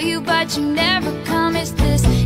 you, but you never come. Is this?